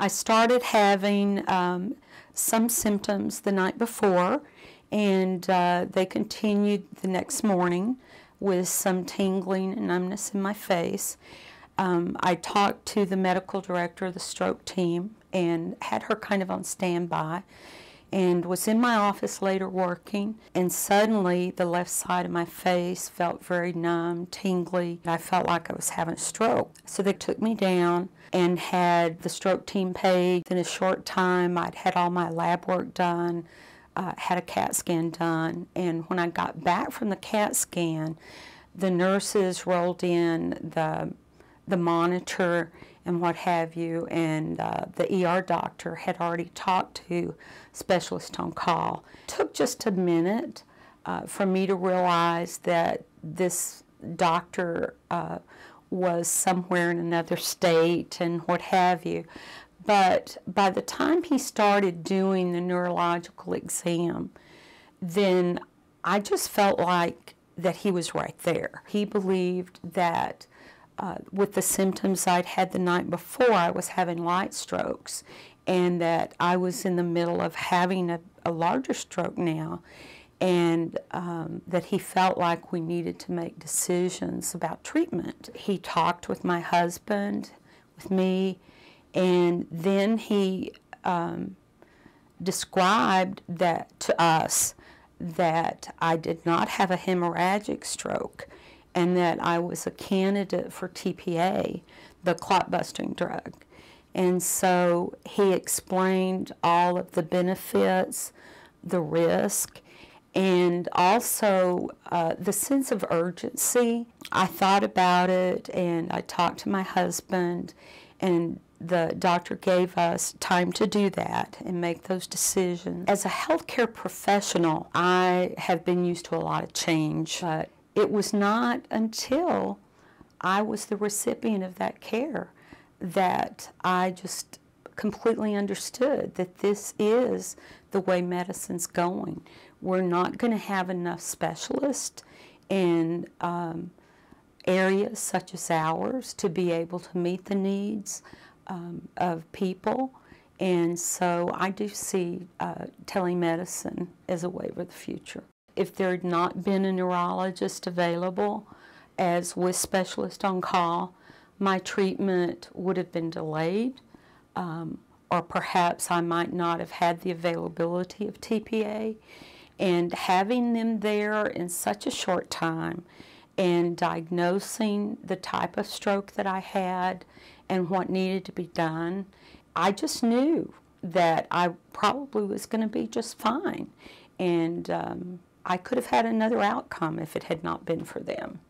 I started having um, some symptoms the night before, and uh, they continued the next morning with some tingling and numbness in my face. Um, I talked to the medical director of the stroke team and had her kind of on standby and was in my office later working and suddenly the left side of my face felt very numb, tingly. I felt like I was having a stroke. So they took me down and had the stroke team paid. In a short time, I'd had all my lab work done, uh, had a CAT scan done, and when I got back from the CAT scan, the nurses rolled in the the monitor and what have you, and uh, the ER doctor had already talked to specialist on call. It took just a minute uh, for me to realize that this doctor uh, was somewhere in another state and what have you. But by the time he started doing the neurological exam, then I just felt like that he was right there. He believed that uh, with the symptoms I'd had the night before, I was having light strokes, and that I was in the middle of having a, a larger stroke now, and um, that he felt like we needed to make decisions about treatment. He talked with my husband, with me, and then he um, described that to us that I did not have a hemorrhagic stroke and that I was a candidate for TPA, the clot busting drug. And so he explained all of the benefits, the risk, and also uh, the sense of urgency. I thought about it and I talked to my husband, and the doctor gave us time to do that and make those decisions. As a healthcare professional, I have been used to a lot of change, but it was not until I was the recipient of that care that I just completely understood that this is the way medicine's going. We're not going to have enough specialists in um, areas such as ours to be able to meet the needs um, of people. And so I do see uh, telemedicine as a way for the future if there had not been a neurologist available as with specialist on call, my treatment would have been delayed, um, or perhaps I might not have had the availability of TPA. And having them there in such a short time and diagnosing the type of stroke that I had and what needed to be done, I just knew that I probably was going to be just fine. And um, I could have had another outcome if it had not been for them.